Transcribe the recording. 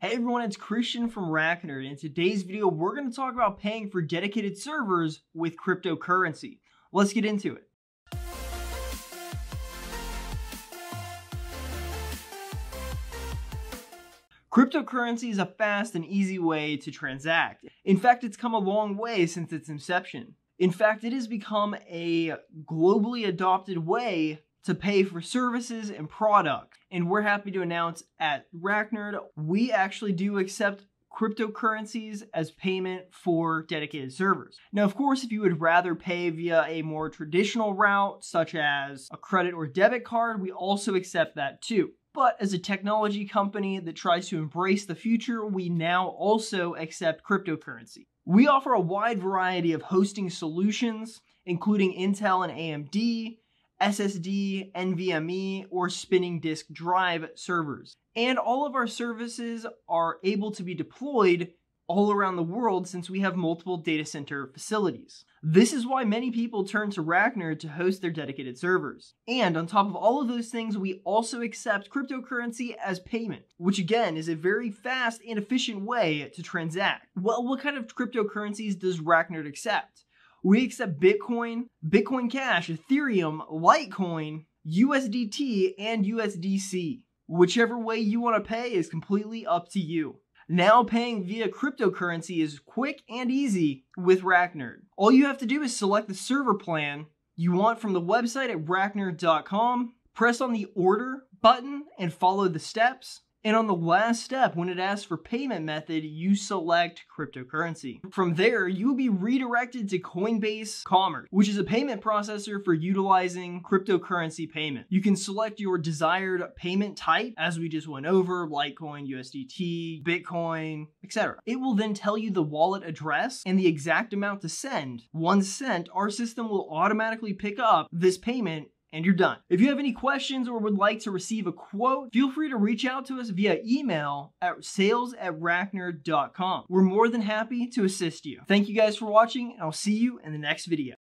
Hey everyone, it's Christian from Racknerd. In today's video, we're going to talk about paying for dedicated servers with cryptocurrency. Let's get into it. Cryptocurrency is a fast and easy way to transact. In fact, it's come a long way since its inception. In fact, it has become a globally adopted way to pay for services and products. And we're happy to announce at Racknerd, we actually do accept cryptocurrencies as payment for dedicated servers. Now, of course, if you would rather pay via a more traditional route, such as a credit or debit card, we also accept that too. But as a technology company that tries to embrace the future, we now also accept cryptocurrency. We offer a wide variety of hosting solutions, including Intel and AMD, SSD, NVMe, or spinning disk drive servers. And all of our services are able to be deployed all around the world since we have multiple data center facilities. This is why many people turn to Racknerd to host their dedicated servers. And on top of all of those things, we also accept cryptocurrency as payment, which again is a very fast and efficient way to transact. Well, what kind of cryptocurrencies does Racknerd accept? We accept Bitcoin, Bitcoin Cash, Ethereum, Litecoin, USDT, and USDC. Whichever way you want to pay is completely up to you. Now paying via cryptocurrency is quick and easy with Racknerd. All you have to do is select the server plan you want from the website at racknerd.com, press on the order button and follow the steps. And on the last step, when it asks for payment method, you select cryptocurrency. From there, you will be redirected to Coinbase Commerce, which is a payment processor for utilizing cryptocurrency payment. You can select your desired payment type, as we just went over, Litecoin, USDT, Bitcoin, etc. It will then tell you the wallet address and the exact amount to send. Once sent, our system will automatically pick up this payment and you're done. If you have any questions or would like to receive a quote, feel free to reach out to us via email at sales at racknerd.com. We're more than happy to assist you. Thank you guys for watching, and I'll see you in the next video.